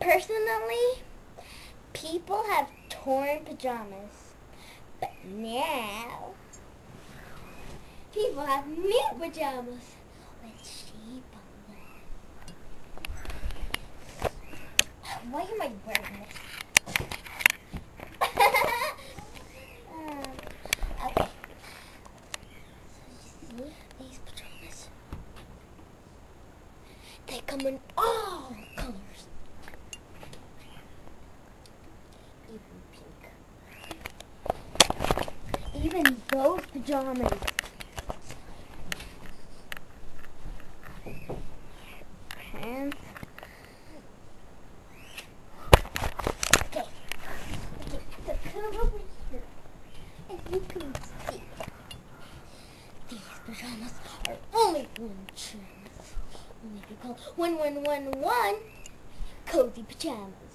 Personally, people have torn pajamas, but now people have new pajamas with sheep on them. Why am I wearing this? um, okay. So you see these pajamas? They come in all colors. Even pink. Even those pajamas. Pants. Okay. Okay, come over here. As you can see, these pajamas are only one chance. Only call one one one one cozy pajamas.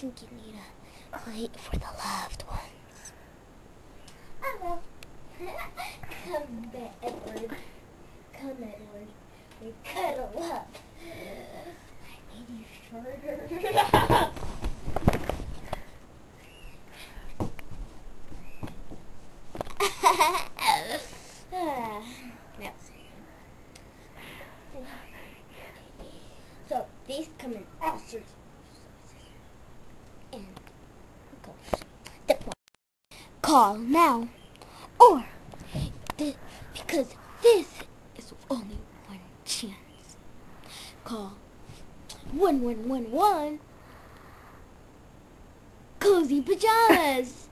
Think you need a plate for the loved ones. Hello. Come back, Edward. Come, Edward. We cuddle up. I need you shorter. So these come in all sorts of sizes and colors. This one. Call now, or thi- because this is only one chance. Call one one one one. Cozy pajamas.